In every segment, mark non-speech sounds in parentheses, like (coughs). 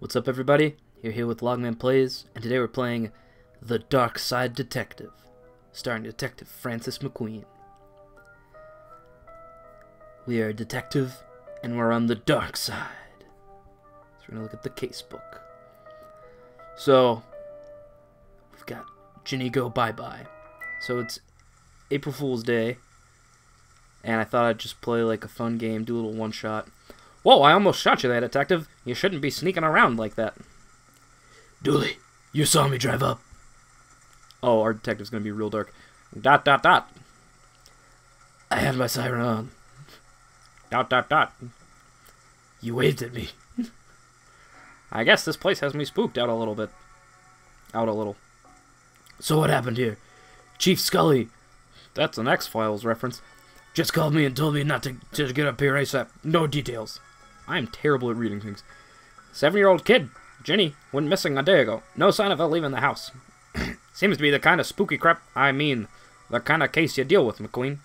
What's up, everybody? You're here with Logman Plays, and today we're playing The Darkside Detective, starring Detective Francis McQueen. We are a detective, and we're on the dark side. So we're gonna look at the case book. So, we've got Ginny Go Bye Bye. So it's April Fool's Day, and I thought I'd just play like a fun game, do a little one shot. Whoa, I almost shot you there, detective. You shouldn't be sneaking around like that. Dooley, you saw me drive up. Oh, our detective's gonna be real dark. Dot, dot, dot. I had my siren on. Dot, dot, dot. You waved at me. I guess this place has me spooked out a little bit. Out a little. So what happened here? Chief Scully. That's an X-Files reference. Just called me and told me not to, to get up here ASAP. No details. I am terrible at reading things. Seven-year-old kid, Ginny, went missing a day ago. No sign of her leaving the house. (clears throat) Seems to be the kind of spooky crap, I mean, the kind of case you deal with, McQueen.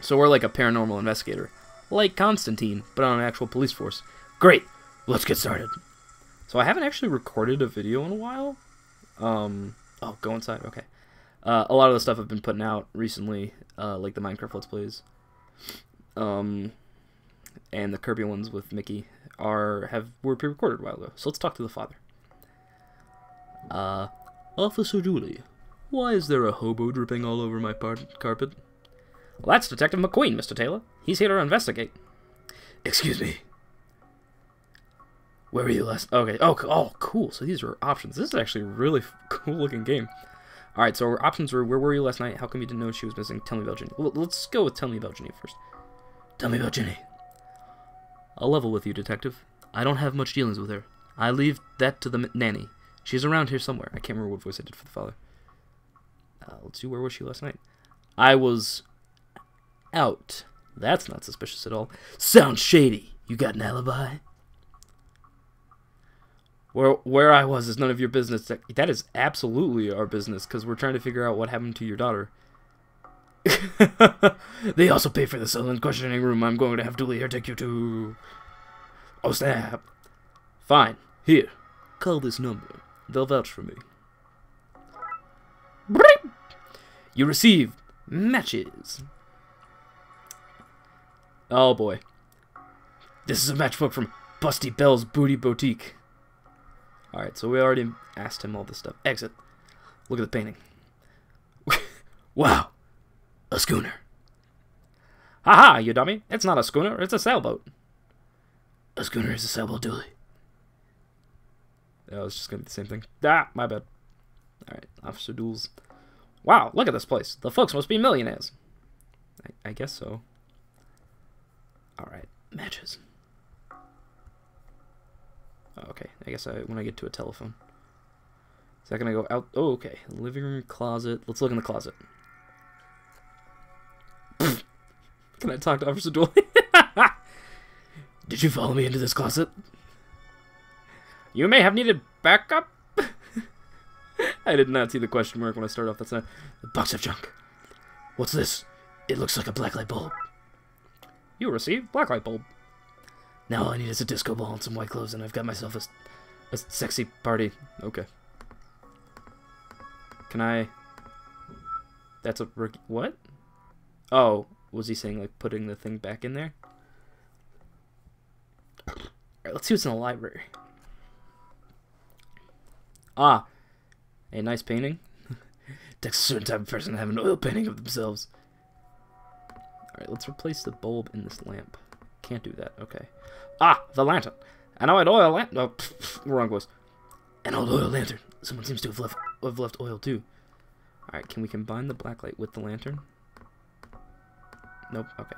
So we're like a paranormal investigator. Like Constantine, but on an actual police force. Great! Let's get started. So I haven't actually recorded a video in a while. Um, oh, go inside, okay. Uh, a lot of the stuff I've been putting out recently, uh, like the Minecraft Let's Plays, um, and the Kirby ones with Mickey, are have were pre-recorded a while ago. So let's talk to the father. Uh, Officer Dooley, why is there a hobo dripping all over my par- carpet? Well, that's Detective McQueen, Mr. Taylor. He's here to investigate. Excuse me. Where were you last? Okay. Oh, oh, cool. So these are options. This is actually a really (laughs) cool looking game. All right. So our options were: Where were you last night? How come you didn't know she was missing? Tell me about. Well, let's go with Tell me about Ginny first. Tell me about Ginny. I'll level with you, detective. I don't have much dealings with her. I leave that to the nanny. She's around here somewhere. I can't remember what voice I did for the father. Uh, let's see. Where was she last night? I was out. That's not suspicious at all. Sounds shady. You got an alibi? Where where I was is none of your business. That, that is absolutely our business because we're trying to figure out what happened to your daughter. (laughs) they also pay for the silent questioning room. I'm going to have Dooley here take you to. Oh snap! Fine. Here, call this number. They'll vouch for me. You receive matches. Oh boy. This is a matchbook from Busty Bell's Booty Boutique. Alright, so we already asked him all this stuff. Exit. Look at the painting. (laughs) wow. A schooner. Haha, you dummy. It's not a schooner, it's a sailboat. A schooner is a sailboat, Dooley. Yeah, I was just gonna be the same thing. Ah, my bad. Alright, Officer Dooley. Wow, look at this place. The folks must be millionaires. I, I guess so. Alright, matches. Oh, okay, I guess I when I get to a telephone. Is that gonna go out? Oh, okay. Living room, closet. Let's look in the closet. Can I talk to Officer Dooley? (laughs) Did you follow me into this closet? You may have needed backup. (laughs) I did not see the question mark when I started off. That's not a box of junk. What's this? It looks like a blacklight bulb. You received blacklight bulb. Now all I need is a disco ball and some white clothes, and I've got myself a, a sexy party. Okay. Can I? That's a what? Oh, was he saying like putting the thing back in there? Alright, let's see what's in the library. Ah, a nice painting. (laughs) Takes a certain type of person to have an oil painting of themselves. Alright, let's replace the bulb in this lamp. Can't do that. Okay. Ah, the lantern. An old oil lantern. Oh, wrong voice. An old oil lantern. Someone seems to have left, have left oil too. Alright, can we combine the black light with the lantern? Nope. Okay.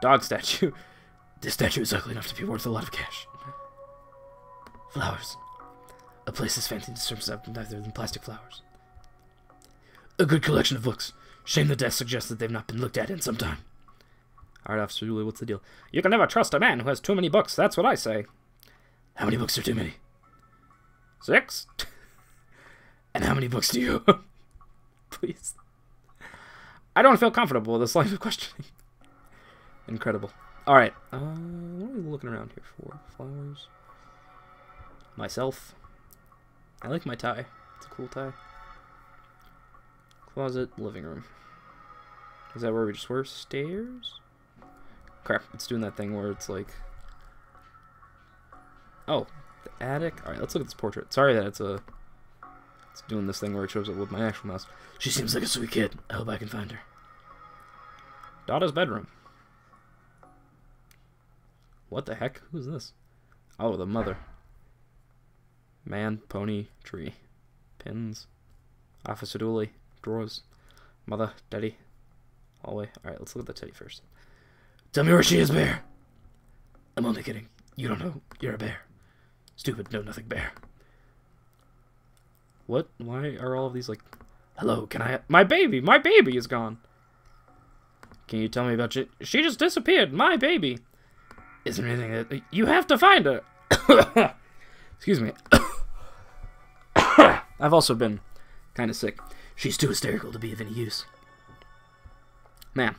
Dog statue. (laughs) This statue is ugly enough to be worth a lot of cash. Flowers. A place as fancy terms of neither than plastic flowers. A good collection of books. Shame the death suggests that they've not been looked at in some time. Alright, Officer Dooley, what's the deal? You can never trust a man who has too many books, that's what I say. How many books are too many? Six? (laughs) and how many books do you? (laughs) Please. I don't feel comfortable with this line of questioning. Incredible. Alright, uh, what are we looking around here for? Flowers? myself. I like my tie. It's a cool tie. Closet, living room. Is that where we just were? Stairs? Crap, it's doing that thing where it's like... Oh, the attic? Alright, let's look at this portrait. Sorry that it's a... It's doing this thing where it shows up with my actual mouse. She seems like a sweet kid. I hope I can find her. Dada's bedroom. What the heck? Who's this? Oh, the mother. Man, pony, tree. Pins. Officer Dooley. Drawers. Mother, daddy. Hallway. Alright, let's look at the teddy first. Tell me where she is, bear! I'm only kidding. You don't know. You're a bear. Stupid, know nothing bear. What? Why are all of these like... Hello, can I... My baby! My baby is gone! Can you tell me about she? She just disappeared. My baby. Is there anything that you have to find her? (coughs) Excuse me. (coughs) I've also been kind of sick. She's too hysterical to be of any use. Ma'am,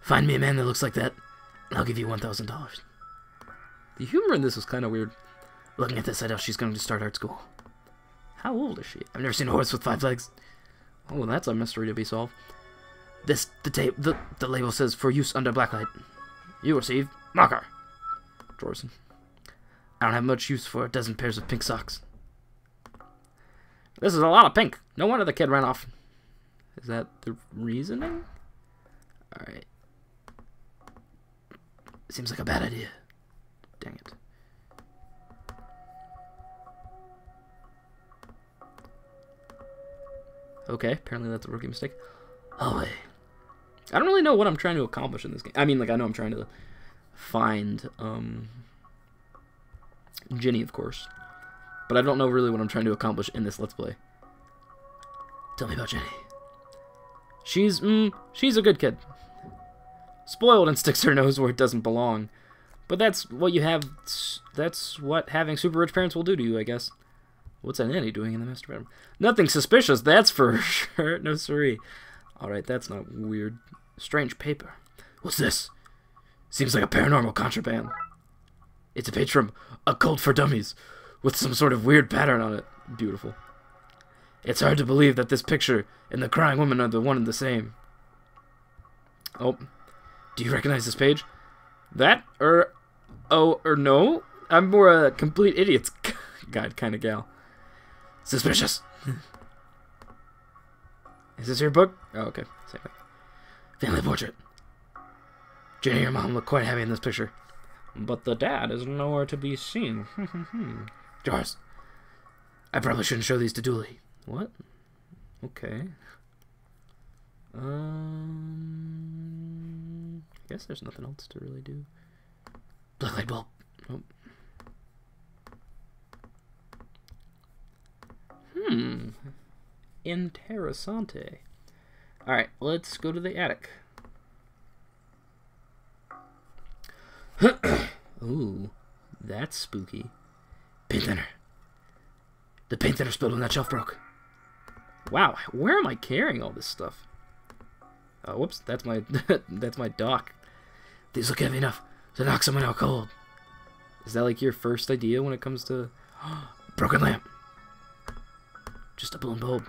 find me a man that looks like that, and I'll give you one thousand dollars. The humor in this is kind of weird. Looking at this, I know she's going to start art school. How old is she? I've never seen a horse with five legs. Oh, that's a mystery to be solved. This the tape the the label says for use under blacklight. You receive marker. Jorson. I don't have much use for a dozen pairs of pink socks. This is a lot of pink. No wonder the kid ran off. Is that the reasoning? Alright. Seems like a bad idea. Dang it. Okay, apparently that's a rookie mistake. Oh, wait. I don't really know what I'm trying to accomplish in this game. I mean, like, I know I'm trying to find, um... Ginny, of course. But I don't know really what I'm trying to accomplish in this Let's Play. Tell me about Jenny. She's, mm, she's a good kid. Spoiled and sticks her nose where it doesn't belong. But that's what you have, that's what having super rich parents will do to you, I guess. What's a nanny doing in the master bedroom? Nothing suspicious, that's for (laughs) sure. No, siree. Alright, that's not weird. Strange paper. What's this? Seems like a paranormal contraband. It's a page from Occult for Dummies, with some sort of weird pattern on it. Beautiful. It's hard to believe that this picture and the crying woman are the one and the same. Oh, do you recognize this page? That, or, oh, or no? I'm more a complete idiot's (laughs) guide kind of gal. Suspicious. Is this your book? Oh, okay. Same. Family portrait. Jenny and your mom look quite happy in this picture. But the dad is nowhere to be seen. (laughs) Jars. I probably shouldn't show these to Dooley. What? Okay. Um, I guess there's nothing else to really do. Black light bulb. Oh. Hmm. Interessante. Alright, let's go to the attic. (clears throat) Ooh, that's spooky. Paint thinner. The paint thinner spilled on that shelf broke. Wow, where am I carrying all this stuff? Oh, whoops, that's my (laughs) that's my dock. These look heavy enough to knock someone out cold. Is that like your first idea when it comes to (gasps) broken lamp? Just a blown bulb.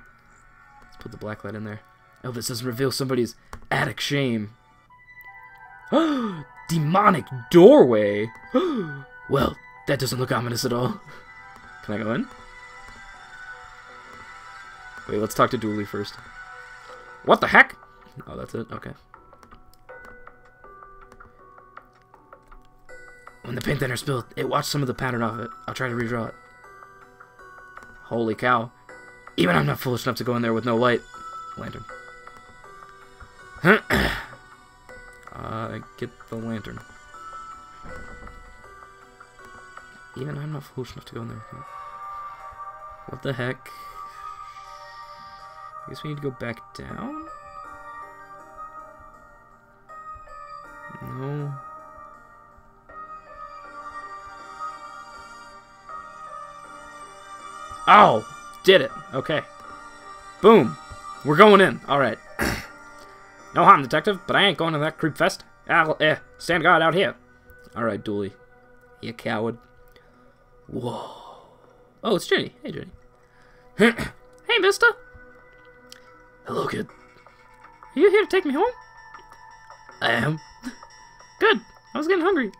Let's put the black light in there. This doesn't reveal somebody's attic shame. (gasps) Demonic doorway. (gasps) well, that doesn't look ominous at all. Can I go in? Wait, let's talk to Dooley first. What the heck? Oh, that's it? Okay. When the paint thinner spilled, it watched some of the pattern off it. I'll try to redraw it. Holy cow. Even I'm not foolish enough to go in there with no light. Lantern. (clears throat) uh, get the lantern. Even I'm not foolish enough to go in there with no... What the heck? I guess we need to go back down? No. Oh! Did it. Okay. Boom. We're going in. Alright. (clears throat) no harm, detective, but I ain't going to that creep fest. I'll, eh, stand guard out here. Alright, Dooley. You coward. Whoa. Oh, it's Jenny. Hey, Jenny. (clears throat) hey, mister. Hello, kid. Are you here to take me home? I am. Good. I was getting hungry.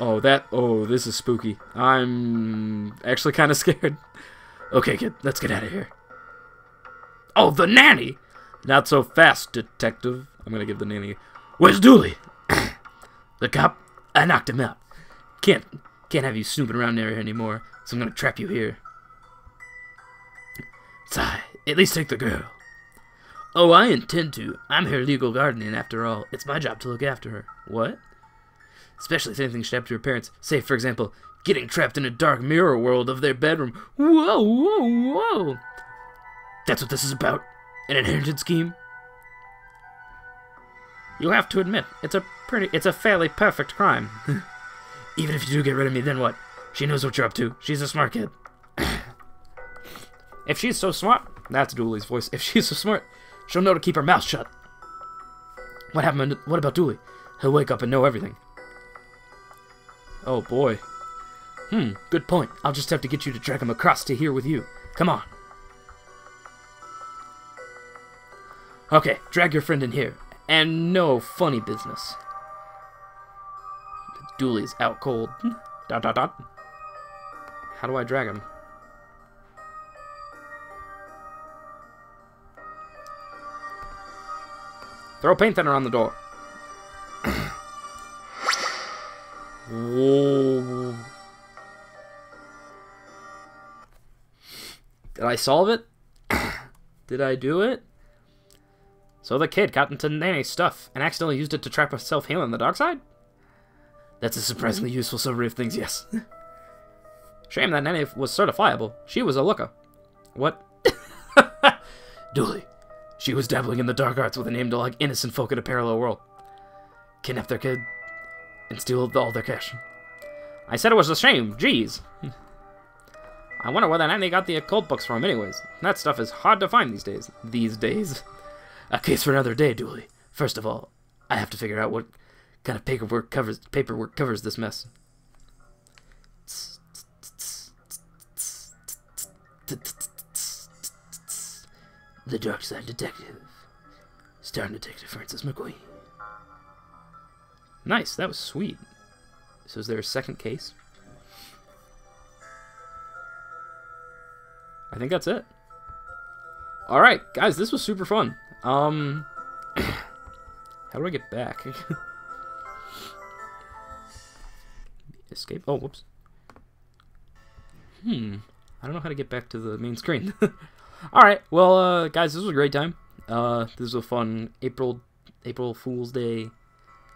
Oh, that. Oh, this is spooky. I'm actually kind of (laughs) scared. Okay, kid, let's get out of here. Oh, the nanny! Not so fast, detective. I'm gonna give the nanny. Where's Dooley? (coughs) the cop? I knocked him out. Can't can't have you snooping around there anymore, so I'm gonna trap you here. Sigh. At least take the girl. Oh, I intend to. I'm her legal guardian, after all. It's my job to look after her. What? Especially if anything should happen to her parents. Say, for example, getting trapped in a dark mirror world of their bedroom. Whoa, whoa, whoa! That's what this is about. An inheritance scheme? You have to admit, it's a pretty, it's a fairly perfect crime. (laughs) Even if you do get rid of me, then what? She knows what you're up to. She's a smart kid. (coughs) if she's so smart, that's Dooley's voice. If she's so smart, she'll know to keep her mouth shut. What happened? What about Dooley? He'll wake up and know everything. Oh boy. Hmm, good point. I'll just have to get you to drag him across to here with you. Come on. Okay, drag your friend in here. And no funny business. Dooley's out cold. dot dot dot. How do I drag him? Throw paint thinner on the door. Did I solve it? (coughs) Did I do it? So the kid got into Nanny's stuff and accidentally used it to trap a self-heal on the dark side? That's a surprisingly mm-hmm. useful summary of things, yes. Shame that Nanny was certifiable. She was a looker. What? (laughs) Dooley. She was dabbling in the dark arts with an aim to lug innocent folk in a parallel world. Kidnap their kid and steal all their cash. I said it was a shame. Jeez. I wonder where that Nanny got the occult books from anyways. That stuff is hard to find these days. These days. (laughs) A case for another day, Dooley. First of all, I have to figure out what kind of paperwork covers paperwork covers this mess. The Darkside Detective. Starring Detective Francis McQueen. Nice, that was sweet. So is there a second case? I think that's it. Alright, guys, this was super fun. Um, (clears throat) how do I get back? (laughs) Escape? Oh, whoops. Hmm, I don't know how to get back to the main screen. (laughs) Alright, well, uh, guys, this was a great time. Uh, this was a fun April April Fool's Day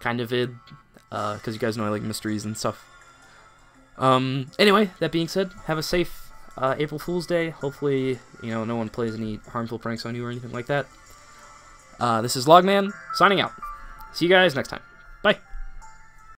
kind of vid, uh, because you guys know I like mysteries and stuff. Um, anyway, that being said, have a safe uh, April Fool's Day. Hopefully, you know, no one plays any harmful pranks on you or anything like that. Uh, this is Logman, signing out. See you guys next time.